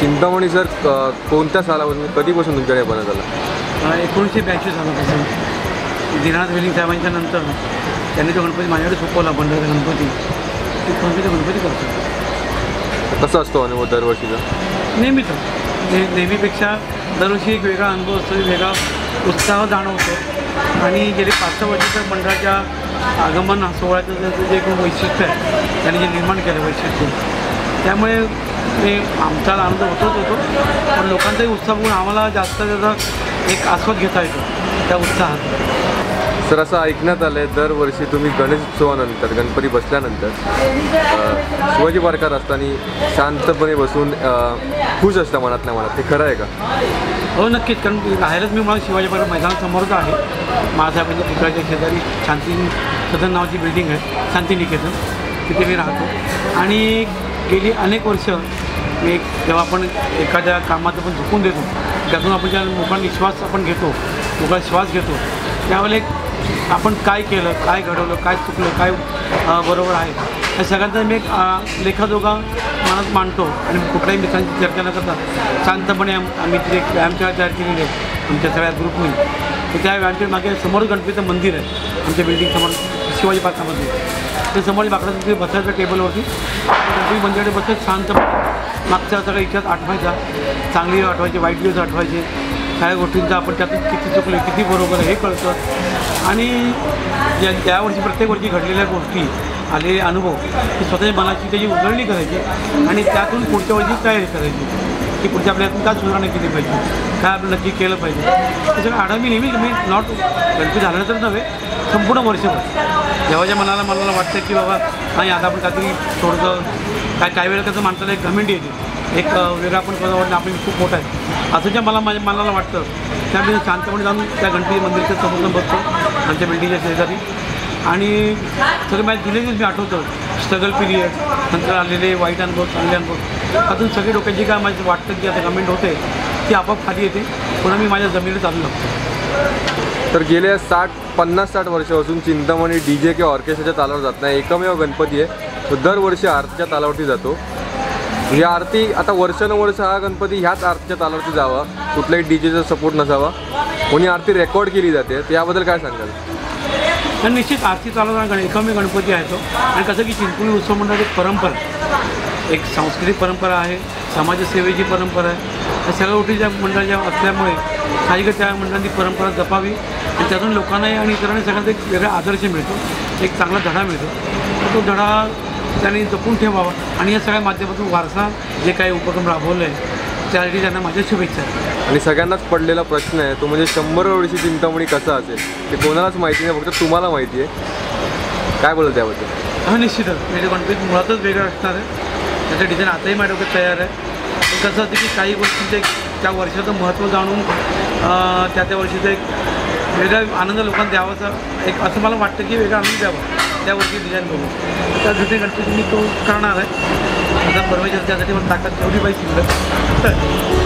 Chintamani sir कोणत्या सालापासून कधीपासून तुमच्याकडे बनत आला एकोणीसशे ब्याऐंशी सालापासून. दीनानाथ वेलिंग साहेबांच्या नंतर त्यांनी तो गणपती माझ्याकडे सोपवला बंडाचा गणपती. ते गणपती गणपती करतो कसा असतो अनुभव दरवर्षीचा? नेहमीच. ने नेहमीपेक्षा दरवर्षी एक वेगळा अनुभव असतो वेगळा उत्साह जाणवतो. आणि गेले पाच सहा वर्ष तर मंडळाच्या आगमन सोहळ्याचं जे- जे एक वैशिष्ट्य आहे त्यांनी जे निर्माण केलं वैशिष्ट्य. त्यामुळे ते आमचा आनंद होतोच होतो. पण लोकांचाही उत्साह बघून आम्हाला जास्त त्याचा एक आस्वाद घेता येतो त्या उत्साहात. सर असं ऐकण्यात आलं आहे दरवर्षी तुम्ही गणेशोत्सवानंतर गणपती बसल्यानंतर शिवाजी पार्कात असताना शांतपणे बसून खुश असता मनातल्या मनात ते खरं आहे का? हो नक्कीच. कारण राहायलाच मी मला शिवाजी पार्क मैदानासमोरच आहे. महासाहेबांच्या पुतळ्याच्या शेजारी शांती सदन नावाची बिल्डिंग आहे शांतिनिकेतन. तिथे मी राहतो. आणि गेली अनेक वर्ष मी एक जेव्हा आपण एखाद्या कामात आपण झुकून देतो त्यातून आपण ज्या लोकांनी श्वास आपण घेतो लोकांना श्वास घेतो त्यावेळेला एक आपण काय केलं काय घडवलं काय चुकलं काय बरोबर आहे या सगळ्यांचा मी एक लेखाजोगा मनात मांडतो आणि कुठल्याही मित्रांची चर्चा न करता शांतपणे आम्ही तिथे एक व्यायामशाळा तयार केलेली आहे आमच्या सगळ्या ग्रुपनी. तर त्या व्यायामशाळेमागे समोर गणपतीचं मंदिर आहे आमच्या बिल्डिंग समोर. शिवाजी पार्कामध्ये ते समोर बाकडाचं तिथे बसायचं टेबलवरती. तुम्ही मंदिराकडे बसत शांत. मागच्या सगळ्या इतिहास आठवायचा चांगली आठवायची वाईट दिवस आठवायचे. सगळ्या गोष्टींचा आपण त्यातून किती चुकलं किती बरोबर हे कळतं. आणि या त्यावर्षी प्रत्येक वर्षी घडलेल्या गोष्टी आलेले अनुभव ही स्वतःच्या मनाची त्याची उजळणी करायची आणि त्यातून पुढच्या वर्षी तयारी करायची. की पुढच्या आपल्यातून काय सुधारणा केली पाहिजे काय आपलं नक्की केलं पाहिजे. त्याच्यामुळे आढावी नेहमी मी नॉट गणपती झाल्यानंतर नव्हे संपूर्ण वर्षभर. जेव्हाच्या मनाला मनाला वाटतं की बाबा नाही आता आपण काहीतरी थोडंसं काय काही वेळेला कसं माणसाला एक घमेंडी येते. एक वेगळा आपण कसं वाटतं आपण खूप मोठा आहे. असं ज्या मला माझ्या मनाला वाटतं त्यामुळे शांतपणे जाऊन त्या गणपती मंदिराच्या समोर बसतो आमच्या बिल्डिंगच्या शेजारी. आणि सगळे माझ्या जुने दिवस मी आठवतो स्ट्रगल पिरियड नंतर आलेले वाईट अनुभव चांगले अनुभव. अजून सगळी डोक्याची काय माझं वाटतं की आता कमेंट होते ती आपोआप खाली येते. पुन्हा मी माझ्या जमिनीला चालू लागतो तर गेल्या साठ पन्नास साठ वर्षापासून चिंतामणी डी जे किंवा ऑर्केस्ट्राच्या तालावर जात नाही. एकमेव गणपती आहे. तो दरवर्षी आरतीच्या तालावरती जातो. ही आरती आता वर्षानुवर्ष हा गणपती ह्याच आरतीच्या तालावरती जावा. कुठल्याही डी जेचा सपोर्ट नसावा. कोणी आरती रेकॉर्ड केली जाते. याबद्दल काय सांगाल? तर निश्चित आरती चालवणारा गण एकमेव गणपती आहे तो. आणि कसं की चिंचणी उत्सव मंडळ एक परंपरा. एक सांस्कृतिक परंपरा आहे. समाजसेवेची परंपरा आहे. गोष्टी ज्या मंडळाच्या असल्यामुळे साहजिकच त्या मंडळांनी परंपरा जपावी आणि त्यातून लोकांनाही आणि इतरांनी सगळ्यांना एक वेगळा आदर्श मिळतो एक चांगला धडा मिळतो. तर तो धडा त्यांनी जपून ठेवावा आणि या सगळ्या माध्यमातून वारसा जे काही उपक्रम राबवले आहे त्यासाठी त्यांना माझ्या शुभेच्छा. आणि सगळ्यांनाच पडलेला प्रश्न आहे तो म्हणजे शंभर वर्षी चिंतामणी कसा असेल? ते कोणालाच माहिती नाही फक्त तुम्हाला माहिती आहे. काय बोलत त्याबद्दल हा निश्चितच. म्हणजे गणपती मुळातच वेगळा असणार आहे. त्याचं डिझाईन आताही माझ्या डोक्यात तयार आहे. कसं होतं की काही गोष्टींचं एक त्या वर्षाचं महत्त्व जाणून त्या त्या वर्षीचं एक वेगळा आनंद लोकांना द्यावाचा एक असं मला वाटतं की वेगळा आनंद द्यावा. त्या वर्षी डिझाईन करून. त्या दृष्टीने गणपती मी तो करणार आहे. आता परमेश्वर त्यासाठी मला ताकद ठेवली पाहिजे शिल्लक.